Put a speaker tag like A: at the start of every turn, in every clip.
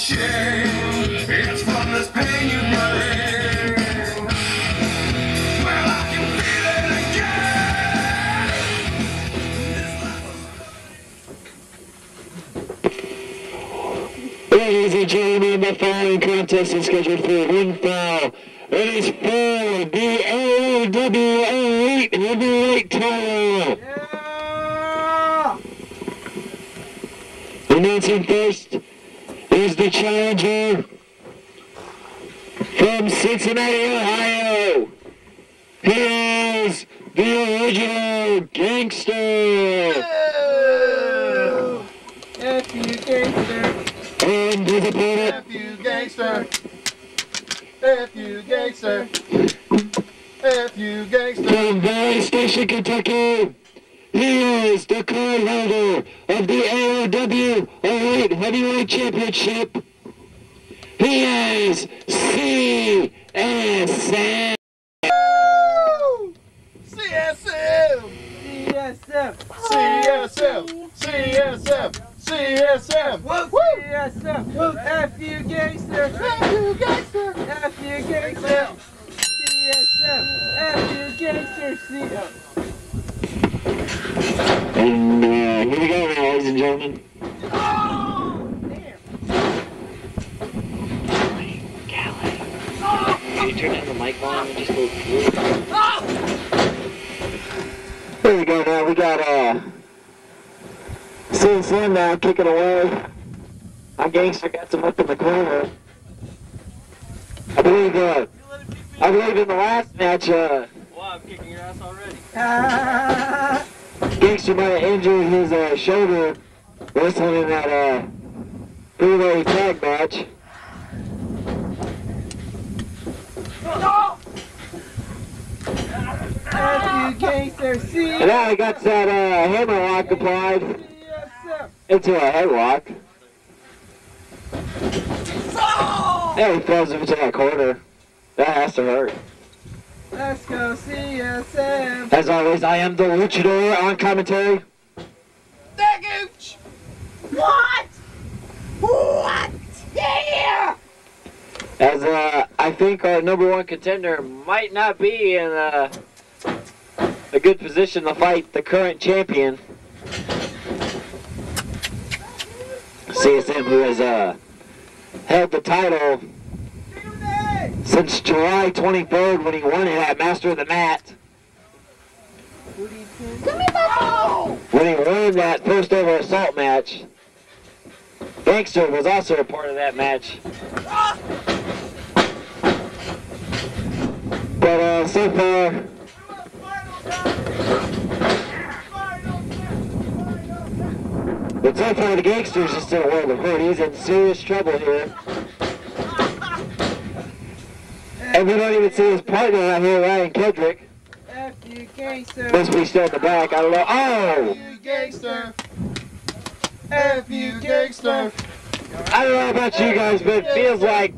A: shame, it's from this pain you bring. Well, I can feel it again.
B: Ladies and gentlemen, the following contest is scheduled for one fall. It is for the AOW Elite heavyweight title. Announcing first the challenger from Cincinnati, Ohio. He is the original gangster.
C: F you gangster.
B: And his opponent
C: F you gangster. F you gangster. F you gangster.
B: From Valley Station, Kentucky, he is the current holder of the AOW Elite Heavyweight Championship. He is CSM.
C: CSM. CSM. CSM. CSM. CSM. CSM. F you gangster. F you gangster. F you gangster. CSM. F you gangster. CSM.
B: And uh, here we go now, ladies and gentlemen.
D: Can you turn down the mic volume and just a little?
B: Here we go now. We got uh, CSM now kicking away. Our gangster got some up in the corner. I believe, uh, I believe in the last match, uh,
D: Kicking your ass already.
C: Ah.
B: Gangster might have injured his uh, shoulder wrestling in that uh, three-way tag match.
C: F you gangster. C.
B: And now he got that uh, hammerlock applied into a headlock. And he throws him into that corner. That has to hurt.
C: Let's go CSM.
B: As always, I am the luchador on commentary.
C: Dagooch. What? What? Yeah.
B: As uh, I think our number one contender might not be in uh, a good position to fight the current champion. CSM, who has uh, held the title since July 23rd when he won it at Master of the Mat. When he won that first ever assault match. Gangster was also a part of that match. But uh, so far, but so far the gangster's just in a world of hurt. He's in serious trouble here. And we don't even see his partner out here, Ryan Kendrick.
C: F you gangster.
B: Must be still in the back. I don't know. Oh!
C: F you gangster. F you gangster.
B: I don't know about you guys, but it feels like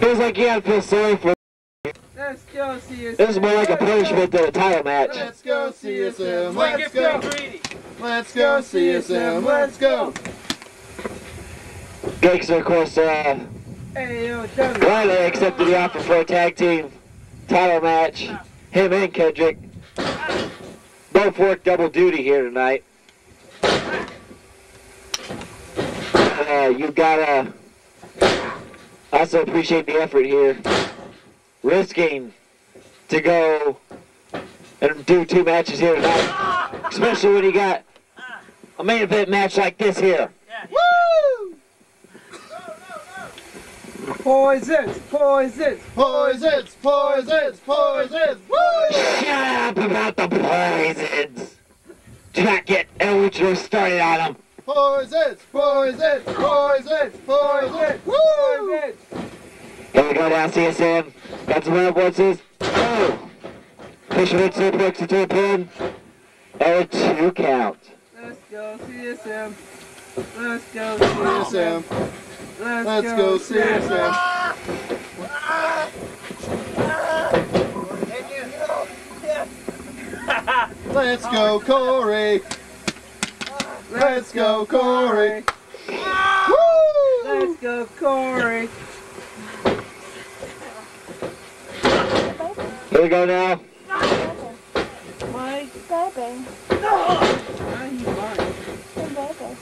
B: feels like you gotta feel sorry for.
C: Let's go CSM.
B: This is more like a punishment than a title match.
C: Let's go CSM. Let's go. Let's go CSM. Let's go.
B: Gangster, of course, uh,
C: AOW.
B: Riley accepted the offer for a tag team title match. Him and Kendrick both work double duty here tonight. Uh, you gotta also appreciate the effort here, risking to go and do two matches here tonight, especially when you got a main event match like this here.
C: Woo! Poisons, poisons, poisons, poisons, poisons. Woo!
B: Shut up about the poisons. Do not get El Luchador started on them.
C: Poisons, poisons, poisons, poisons. Woo!
B: Here we go now, CSM. Got some rub voices. Oh! Fisherman suplex into a pin. And a two count.
C: Let's go CSM. Let's go CSM. Let's go CSM. Let's go Corey. Let's go, Corey.
E: Let's go, Corey.
B: Here we go now.
E: Mike.
F: Baby.
E: Ah, he's mine.
F: Baby.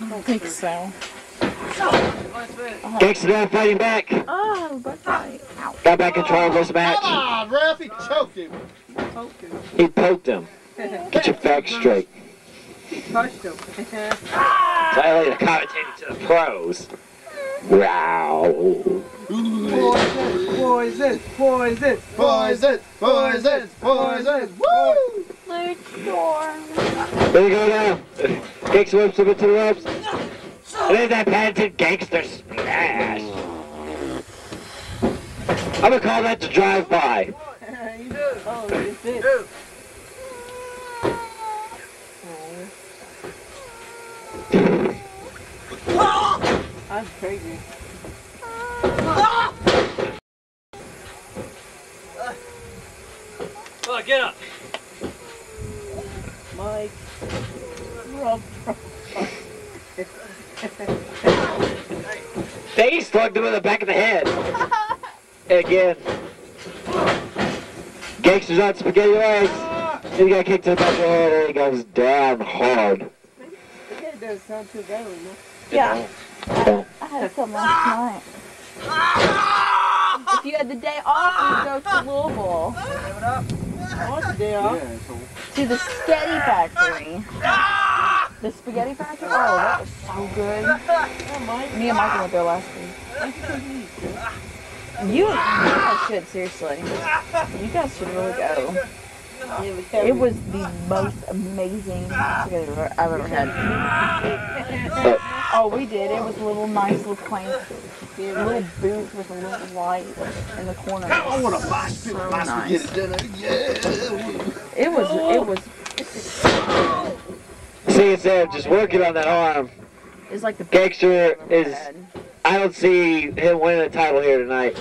G: I don't think so.
B: Gangster now fighting back.
F: Oh, birthday. Ow.
B: Got back control of this match.
C: Come on, ref. He choked him.
B: He poked him. Get your facts straight.
E: Touched him.
B: Violating the commentating to the pros. Wow.
E: Poison, poison,
C: Poison, poison, poison. Woo!
F: third floor.
B: There you go now. Take some of a to the ropes. There's that patented gangster splash. I'm gonna call that the drive-by.
E: you do.
D: Oh, that's it.
E: You. That's
B: crazy. Slugged him in the back of the head. Again. Gangster's on spaghetti legs. He got kicked to the back of the head and he goes down hard.
E: That doesn't sound too bad, you?
F: Yeah. I had some last night. If you had the day off, you'd go to Louisville
E: What's the day off?
F: to the Spaghetti Factory. The Spaghetti Factory? Oh, that was so good. Me and Michael went there last week. You, you guys should, seriously. You guys should really go. It was the most amazing spaghetti I've ever had. Oh, we did. It was a little nice little quaint little booth with a little light in the corner.
C: I want a buy
F: so nice.
C: dinner. Yeah.
F: It was. It was.
B: CSM just working on that arm.
F: It's like the
B: Gangster is.
F: bad.
B: I don't see him winning the title here tonight.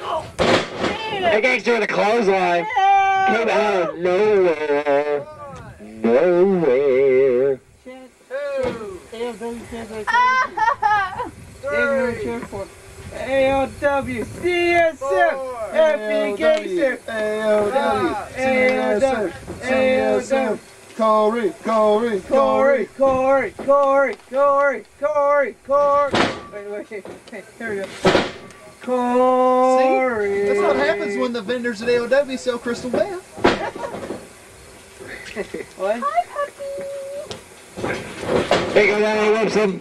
B: Oh, that gangster with a clothesline yeah. came out of nowhere. Nowhere.
E: AOW, CSM,
C: Happy Corey, Corey,
E: Corey, Corey, Corey, Corey, Corey, Corey wait, wait, wait. Here we go. Corey. See?
C: That's what happens when the vendors at AOW sell Crystal Whale.
E: what?
B: Hi, puppy. Hey, go down there, Webson.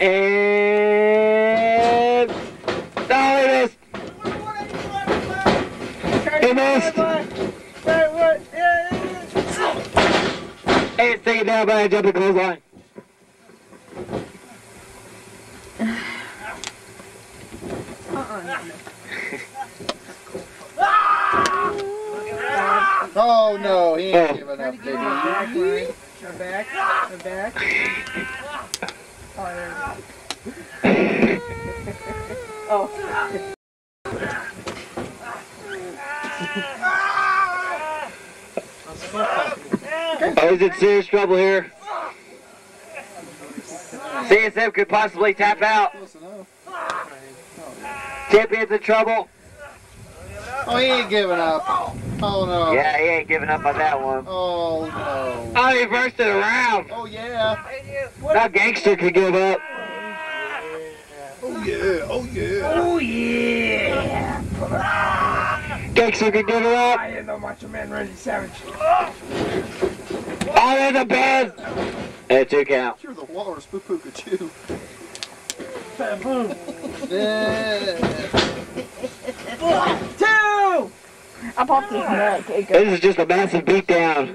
B: And... Oh, it is. It missed. Hey, take it down by a jump the clothesline. Ah!
C: Oh no, he ain't
B: Oh.
C: giving up, baby.
E: Back, Ryan. My back. My back. Oh, there we go. oh.
B: Oh, he's in serious trouble here. CSM could possibly tap out.
C: Close enough.
B: Champion's in trouble.
C: Oh, he ain't giving up. Oh no.
B: Yeah, he ain't giving up on that one.
C: Oh no.
B: Oh, he reversed it around.
C: Oh yeah.
B: Now Gangster could give up.
C: Oh yeah. Oh yeah.
E: Oh, yeah.
B: Gangster could give it up.
E: I am the Macho Man Randy Savage.
B: Oh, there's a bed. And a two count.
C: You're the walrus, Boo Pikachu.
E: Boom.
C: Yeah.
E: Two!
F: I popped his neck.
B: This is just a massive beatdown.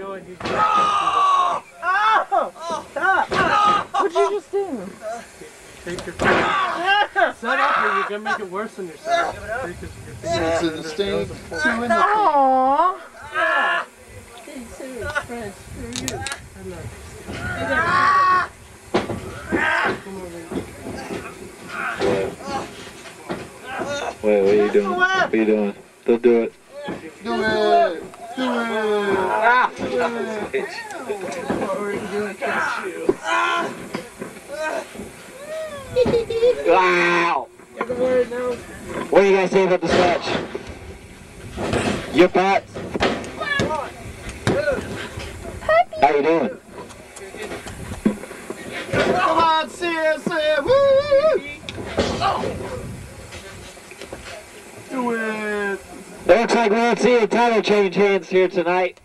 E: Oh! Stop!
F: What'd you just do?
E: Set up or you're gonna make it worse than yourself.
C: Six in the stink, two in the
F: Aww.
B: Wait, what are you doing? What are you doing? Don't do it.
C: Do it. Do it.
B: Ah!
E: What were you doing, Chris?
B: Wow!
E: The.
B: What do you guys say about this match? Your thoughts? How you doing?
C: Come on, CSM! Woo! Do it!
B: It looks like we don't see a title change hands here tonight.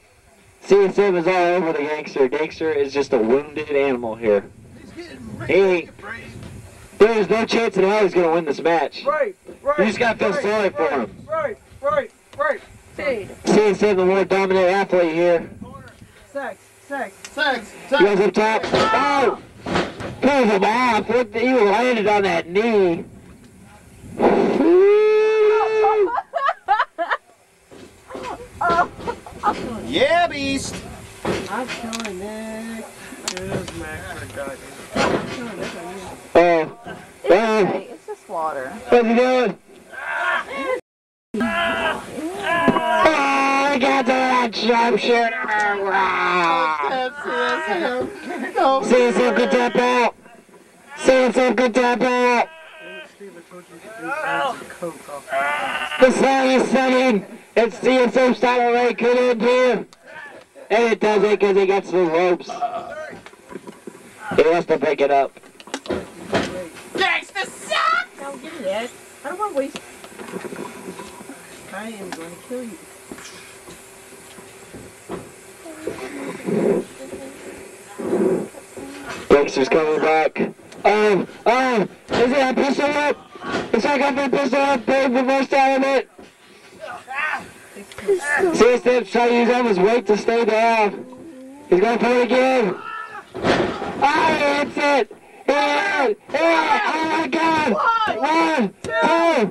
B: CSM is all over the gangster. Gangster is just a wounded animal here. He. There's no chance in hell he's gonna win this match.
E: Right, right.
B: You just gotta feel
E: right,
B: sorry for him.
E: Right, right, right. Dude,
B: CSM, the more dominant athlete here.
E: sex, sex.
C: Sex!
B: You
C: Sex!
B: guys up top. Oh! Pull him off. What the, he landed on that knee.
C: Yeah, beast!
E: I'm killing Nick.
D: Here's Max for goddamn.
E: I'm killing Nick.
B: Oh.
F: It's
B: Oh.
F: okay. It's just water.
B: What's he doing? Oh, I got to that sharpshooter. Wow.
C: That's CSM! Go!
B: CSM could tap out. CSM could tap out.
D: Steve, I told you to do some coke off.
B: The song is setting. It's CSM style right could end here. And it does it because he gets the ropes. He has to pick it up.
E: No, give me that. I don't want to waste. I am going to kill you.
B: Dexter's coming back. Um, um, is it a pistol whip? It's like I'm a pistol whip, big reverse element. CSM's trying to use all his weight to stay down. He's gonna put it again. Ah, he hits it! He hit it! He hit it! Oh my god! One, two, oh!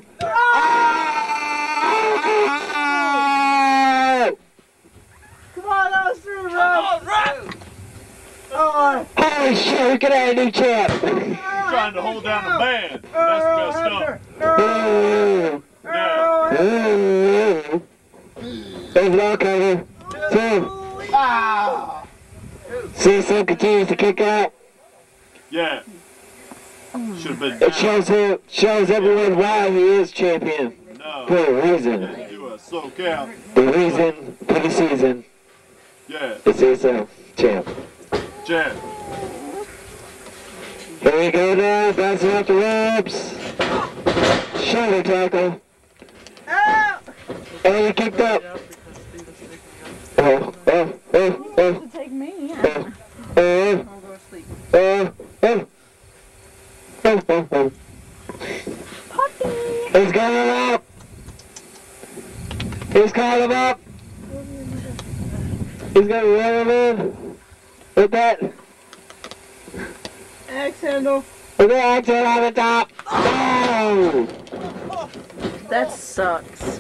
E: Come on, that was through, bro. Oh,
B: Holy shit, we could have a new champ!
G: trying to hold down the band. That's messed up.
B: Ooh.
G: Yeah.
B: Ooh. There's no cover. Two.
C: Ah!
B: CSM continues to kick out.
G: Yeah. Should have been
B: It shows him, shows everyone why he is champion. For
G: No.
B: a reason.
G: Do a slow count.
B: The reason for the season
G: Yeah.
B: is CSM champ.
G: Champ.
B: Here we go now, bouncing off the ropes. Shoulder tackle. And he kicked up. Oh, oh, oh, oh,
F: To take me.
B: oh, oh,
E: I'm going to sleep.
B: oh, oh. Oh, oh, oh.
F: Puppy.
B: He's got him up. He's caught him up. He's gonna run him in with that
E: Axe handle.
B: with that accent on the top. Oh!
F: That sucks.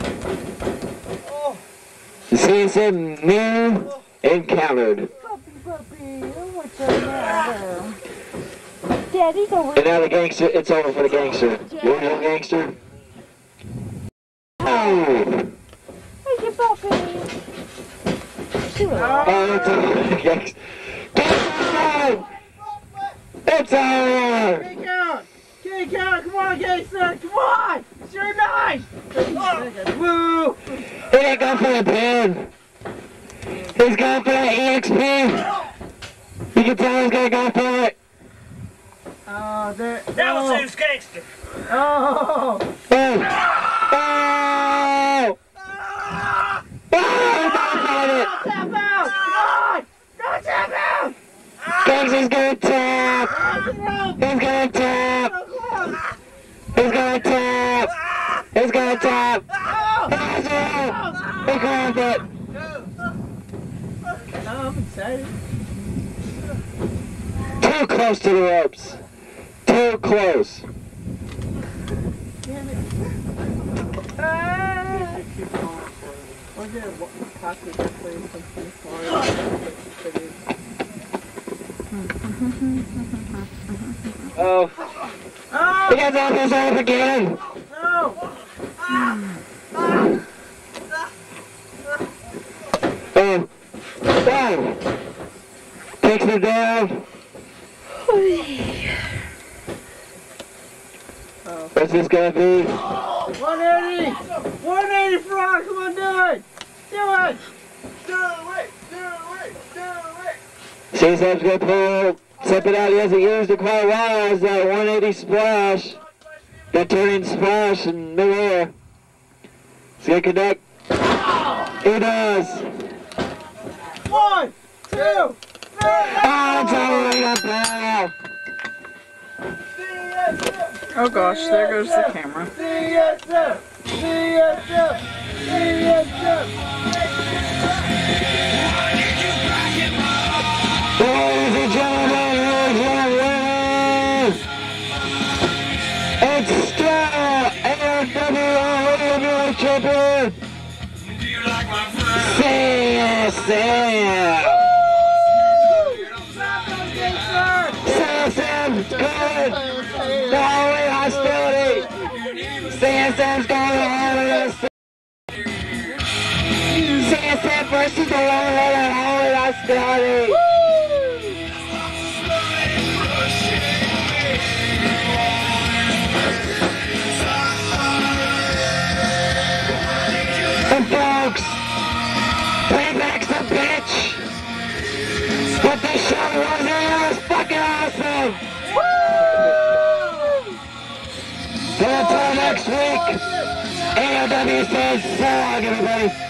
B: CSM new encountered.
F: Puppy, puppy. What's the matter? Daddy, don't
B: And now the gangster, it's over for the gangster. The original gangster. Oh!
F: Where's your puppy? Too
B: Oh, it's over. Gangster. It's over!
E: Kick out. Kick out. Come on, gangster. Come on. It's your night. Woo.
B: He didn't go for the pin. He's going for the EXP. You can tell he's gonna go for it.
E: Oh, there.
D: That
E: oh.
D: was who's gangster.
E: Oh.
B: Oh! Oh! Oh! He's gonna fight it.
E: Tap out. Come on. Go tap out.
B: Gangster's gonna tap. He's gonna tap. He's gonna tap. He's gonna tap. He grabbed it. Too close to the ropes. Too close.
E: Is there pocket something for it?
B: Oh.
E: Oh,
B: He gets off his off again.
E: no.
B: Oh. Oh. Takes it down. What's this gonna be?
E: 180! 180 frog, come on, do it! Do it!
B: do it CSM's gonna pull something out he hasn't used in quite a while. Is that 180 splash. That turning splash in midair. He's gonna connect. He does.
E: One, two,
B: Oh, it's already up there.
F: Oh gosh, there goes the camera.
E: CSM! CSM! CSM!
B: CSM. CSM's good. The holy hostility. CSM's going to us. CSM versus the Lord holy hostility. Week, AOW says so long, everybody.